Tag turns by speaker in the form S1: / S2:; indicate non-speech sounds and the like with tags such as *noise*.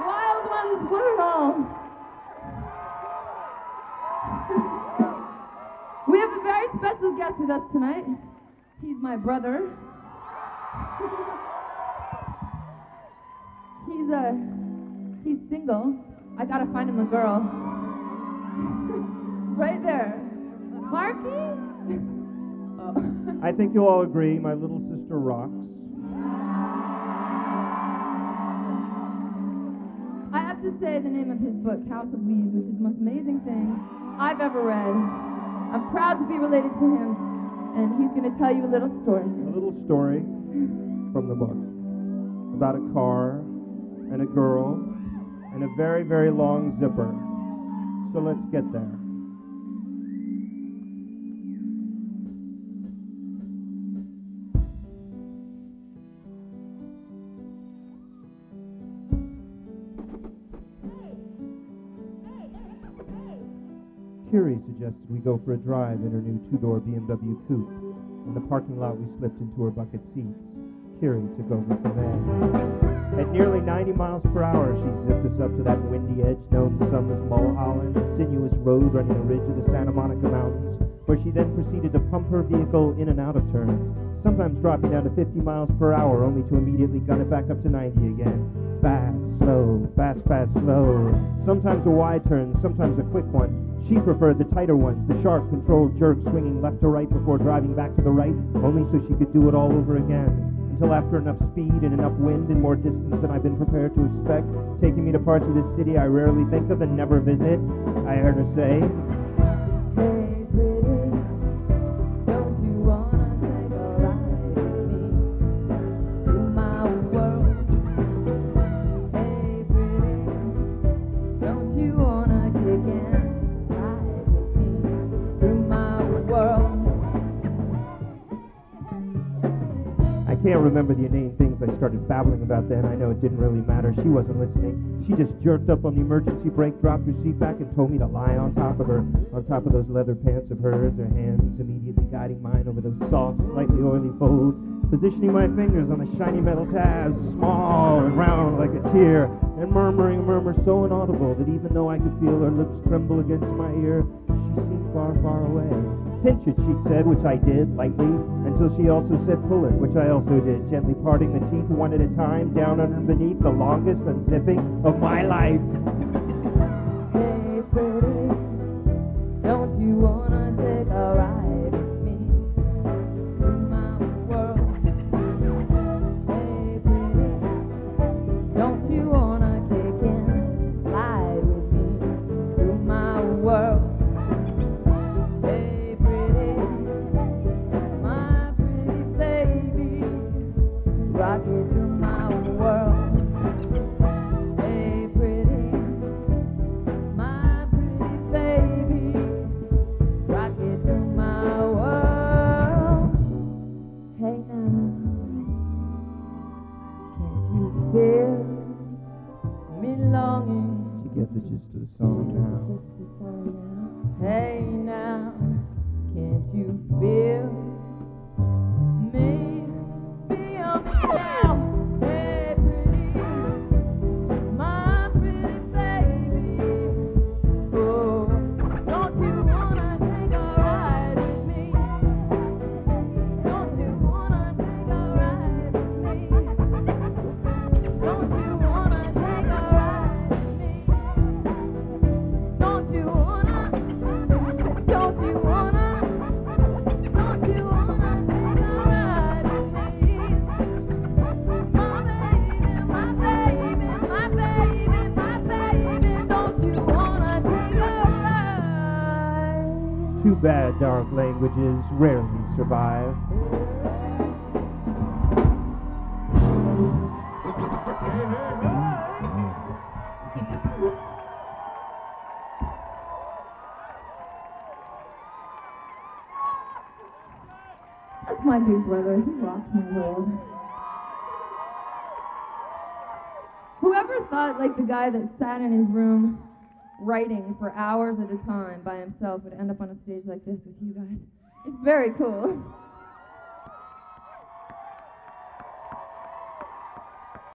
S1: Wild ones, one and all. we have a very special guest with us tonight. He's my brother. *laughs* he's a he's single. I gotta find him a girl. *laughs* right there. Marky? *laughs*
S2: I think you'll all agree my little sister rocks.
S1: To say the name of his book, House of Leaves, which is the most amazing thing I've ever read. I'm proud to be related to him, and he's going to tell you a little story.
S2: A little story from the book about a car and a girl and a very, very long zipper. So let's get there. Kyrie suggested we go for a drive in her new two-door BMW coupe. In the parking lot, we slipped into her bucket seats. Kyrie took over from there. At nearly 90 miles per hour, she zipped us up to that windy edge known to some as Mulholland, a sinuous road running the ridge of the Santa Monica Mountains, where she then proceeded to pump her vehicle in and out of turns, sometimes dropping down to 50 miles per hour, only to immediately gun it back up to 90 again. Fast, slow, fast, fast, slow. Sometimes a wide turn, sometimes a quick one. She preferred the tighter ones, the sharp, controlled jerk swinging left to right before driving back to the right, only so she could do it all over again. Until after enough speed and enough wind and more distance than I've been prepared to expect, taking me to parts of this city I rarely think of and never visit, I heard her say, can't remember the inane things I started babbling about then. I know it didn't really matter. She wasn't listening. She just jerked up on the emergency brake, dropped her seat back, and told me to lie on top of her, on top of those leather pants of hers, her hands immediately guiding mine over those soft, slightly oily folds, positioning my fingers on the shiny metal tabs, small and round like a tear, and murmuring a murmur so inaudible that even though I could feel her lips tremble against my ear, she seemed far, far away. Pinch it, she said, which I did, lightly, until she also said pull it, which I also did, gently parting the teeth one at a time, down under beneath the longest unzipping of my life.
S1: Can't you feel me longing?
S2: You get the gist of the song now.
S1: Just the song now. Hey
S2: Too bad dark languages rarely survive.
S1: That's my big brother. He rocks my world. Whoever thought like the guy that sat in his room writing for hours at a time by himself would end up on a stage like this with you guys? It's very cool. *laughs*